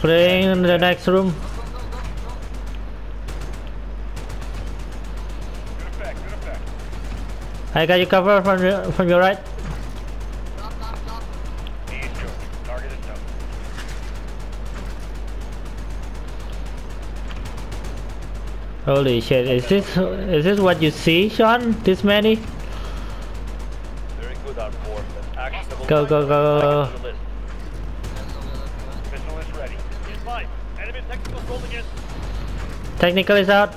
Playing in the next room. Good effect, good effect. I got you cover from your, from your right. He is yours. Target is known. Holy shit! Is this is this what you see, Sean? This many? Very good on four. That's actionable. Go, go, go, go, technical is out.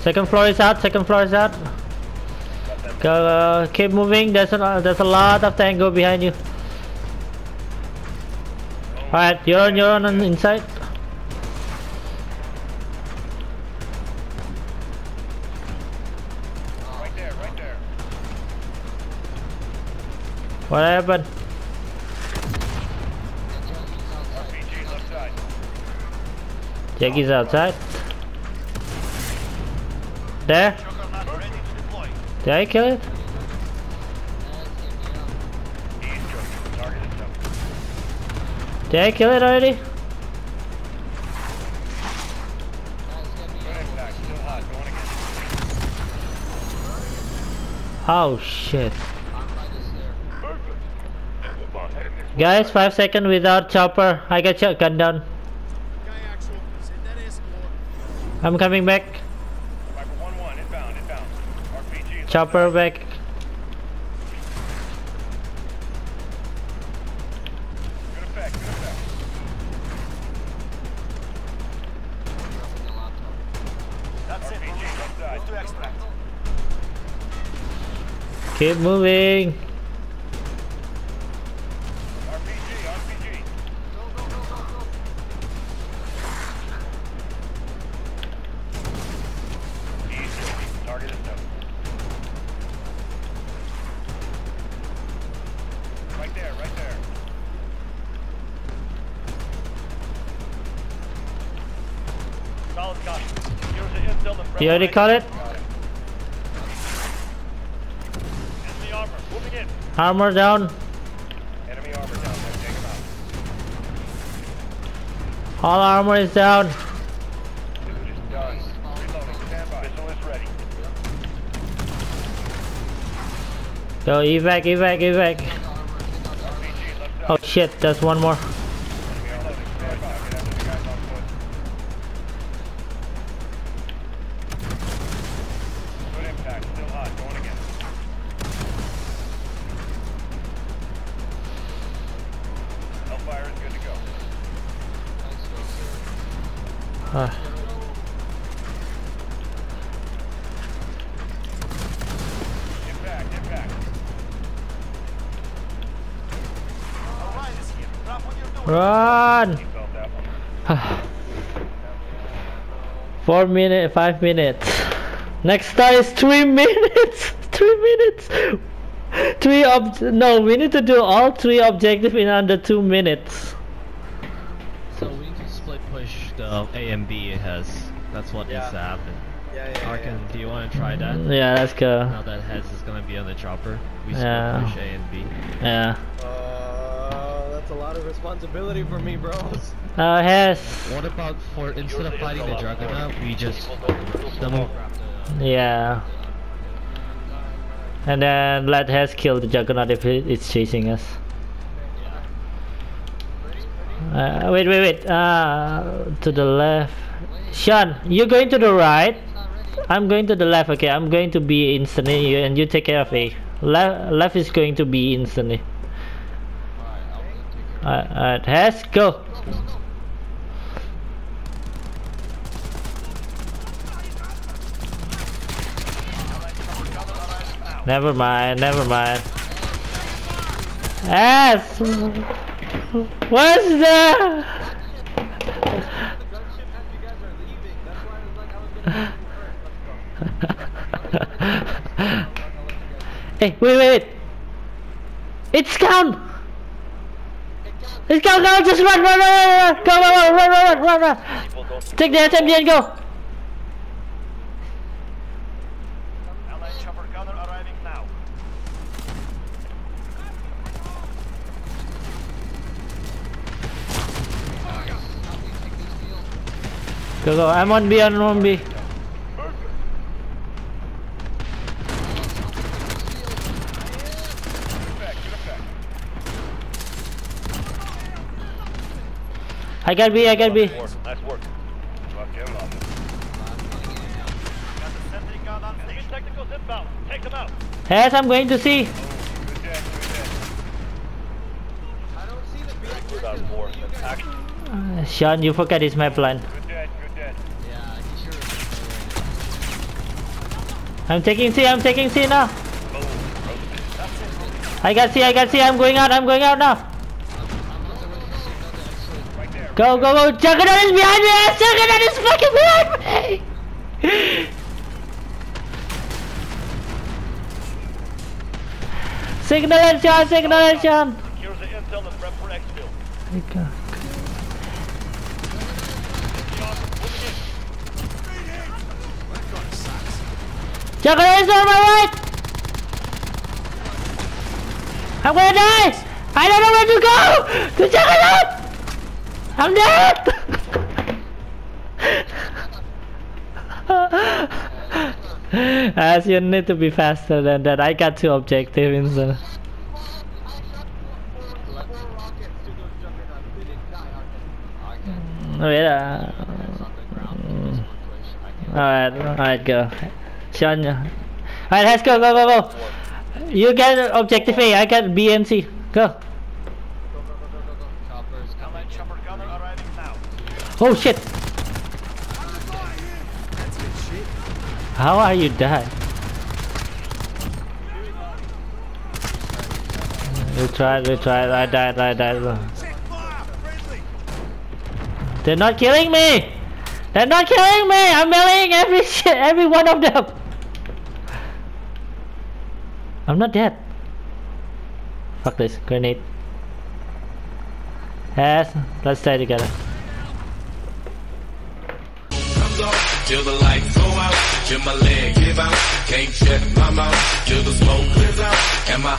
Second floor is out. Second floor is out. Go, uh, keep moving. There's a there's a lot of tango behind you. Alright, you're on you're on inside. Right there, right there. What happened? Jackie's outside. There. Did I kill it? Did I kill it already? Oh shit. Guys, five seconds without chopper. I got shotgun down. I'm coming back. 1-1. Inbound, inbound. RPG Chopper back. Good effect, good effect. That's. RPG to extract. Keep moving. Solid intel You already caught it? Enemy armor. Moving in. Armor down. Enemy armor down. Take him out. All armor is down. Go evac, evac, evac. Oh shit, there's one more. Ah. Run! Four minutes, five minutes. Next time is three minutes. Three minutes. Three ob. No, we need to do all three objectives in under two minutes. Push the A and B has. That's what needs to happen. Yeah, yeah, Arkin, do you want to try that? Yeah, let's go. Now that Hez is gonna be on the chopper, we split Yeah. push A and B. Yeah. Uh, that's a lot of responsibility for me, bros. Uh, Hess. What about for instead of fighting the Juggernaut, we just double grab the Yeah. And then let Hess kill the Juggernaut if it's chasing us. Uh, wait, wait, wait. Uh, to the left. Sean, you're going to the right. I'm going to the left. Okay, I'm going to be instantly, and you take care of A. Left, left is going to be instantly. Alright, alright, Hess, go. Never mind, never mind. Ass! What's the? hey, wait, wait, wait! It's count! It's count, go, just run, run, run, run, run, go, run, run, run, run, run! People don't Take the SMG and go! Allied chopper gunner arriving now. Go go. I'm on B. I'm on B. Back. Got B. I got B. Nice. Yes, I'm going to see. Good dead, good dead. I don't see the big Good on four. Action. Uh, Sean, you forgot his map plan. Good dead, good dead. Yeah, he sure I'm taking C. I'm taking C now. I got C. I got C. I'm going out. I'm going out now. Go go go. Juggernaut is behind me. Juggernaut is fucking behind me. Signal and Sean. Signal and Sean. Secures the intel and prep for exfil. Juggernaut is on my right. I'm gonna die. I don't know where to go. The Juggernaut. I'm dead. As you need to be faster than that. I got two objectives. Arkin. Wait, uh, Alright, alright, go. Sean, alright, let's go, go, go, go. You get objective A, I got B and C. Go. Oh shit! How are you dead? We tried, we tried, I died, I died. They're not killing me! They're not killing me! I'm meleeing every shit, every one of them! I'm not dead. Fuck this, grenade. Yes, let's stay together. till the lights go out, till my leg give out. Can't my mouth till the smoke clears out, and my